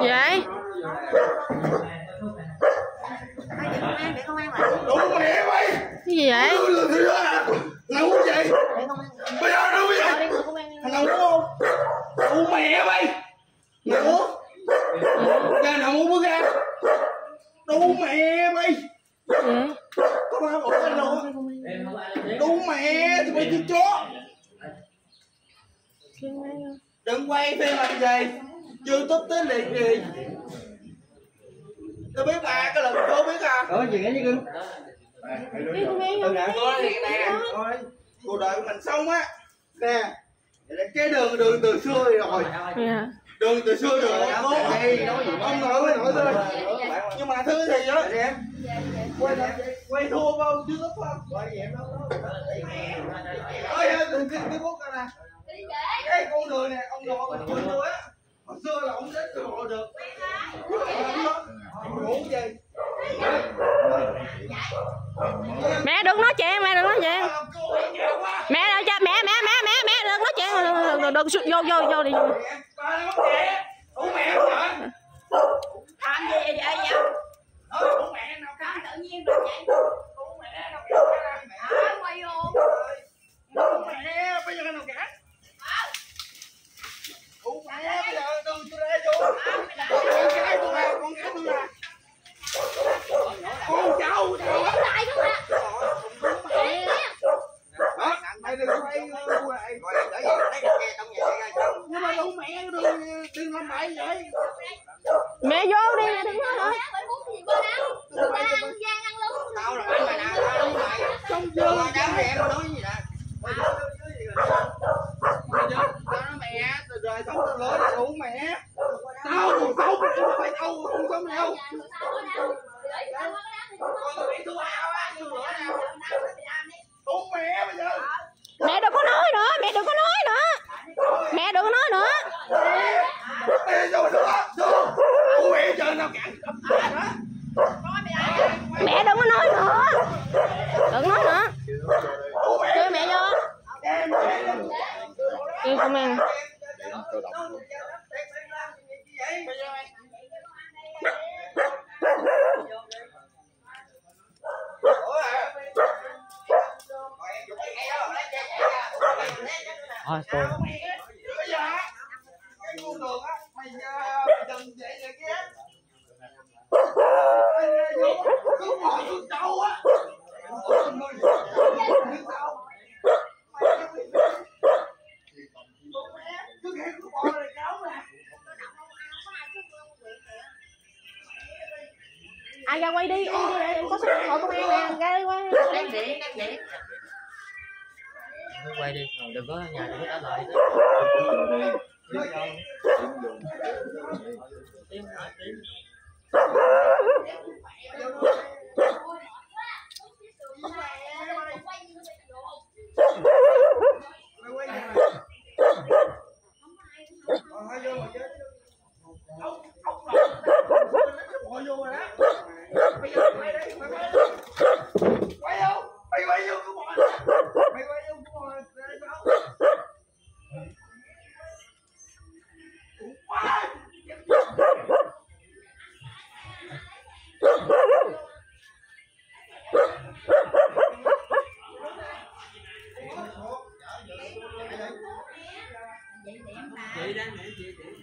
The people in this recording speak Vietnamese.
vậy Đủ mẹ cái gì vậy Tôi uống gì Bây giờ đâu bây giờ Thằng nào uống không Đủ mẹ mày Nào muốn Ra nào muốn bước ra Đủ mẹ mày Có ba bỏ ra đâu á Đủ mẹ thì mày chưa chó Đừng quay phim làm gì? Youtube tới liền gì? Tôi biết bà cái lần cô biết à Có gì nghe chứ cưng? Ừ nè Cô nói thiệt nè Thôi Cuộc đời của mình xong á. Nè. Cái đường đường từ xưa rồi. Dạ. Đường từ xưa rồi. Cố Ông nội mới nổi thôi Nhưng mà thứ thì đó Quay quay thua bao chứ không Quay vậy em đâu Ôi đừng cái cái bút ra nè Cái con người nè Ông nội mình quên tôi á. Hồi xưa là ông đến từ hội được. Ngủ gì mẹ đừng nói chuyện mẹ đừng nói chuyện. Mẹ đừng cha mẹ mẹ mẹ mẹ mẹ đừng nói chuyện. Đừng, đừng, đừng, đừng vô vô vô đi Ba nó mất trẻ Đủ mẹ không vậy Làm gì vậy vậy? Ờ, đủ mẹ nào Không tự nhiên rồi vậy. Đủ mẹ nào cả Hả? Quay vô. Đủ mẹ bây giờ nào cả Đủ mẹ bây giờ đừng tôi ra vô Con gái tôi ra con gái tôi ra Con cháu đâu á Lại không ạ? Đó, mày đừng có quay uh, quay Nhưng mà đủ mẹ vậy vô đi mẹ đừng nói nữa Phải muốn gì ăn. Tao là anh mày nè, tao là mày. Xong chưa đám thì em nói gì nè. Tao nói mẹ, sống tao lớn đủ mẹ Tao còn sống mày phải tao không sống đâu Con tao bị thua ao á, nào Đủ mẹ bây giờ mẹ đừng có nói nữa mẹ đừng có nói nữa mẹ đừng có nói nữa Mẹ vô nữa, vô Đủ mẹ chờ nào cản mẹ đừng có nói nữa. Đừng nói nữa. Đủ mẹ kêu mẹ vô. Mẹ kêu công an Thôi, tôi. Bây giờ Cái con đường á Mày ờ, mày đừng vậy vậy kia Mày vô Cứ bỏ xuống đâu á Ôi, người Đứng sau Mày cứ bị Con bé Cứ nghe cứ bỏ này cáo nè ai ra quay đi đi đi em có số điện thoại công an nè ra đi quay Đang điện, đang điện. Quay đi, đừng có nhà đừng có trả lời. Mày quay về Ờ, hai vô mà chết Ông, ông rồi Bỏ vô rồi đó Bây giờ mày quay đi, mày quay đi Quay vô, mày quay vô cứ bỏ Mày quay vô cứ bỏ Để sao Quá Chị đang để chị chị.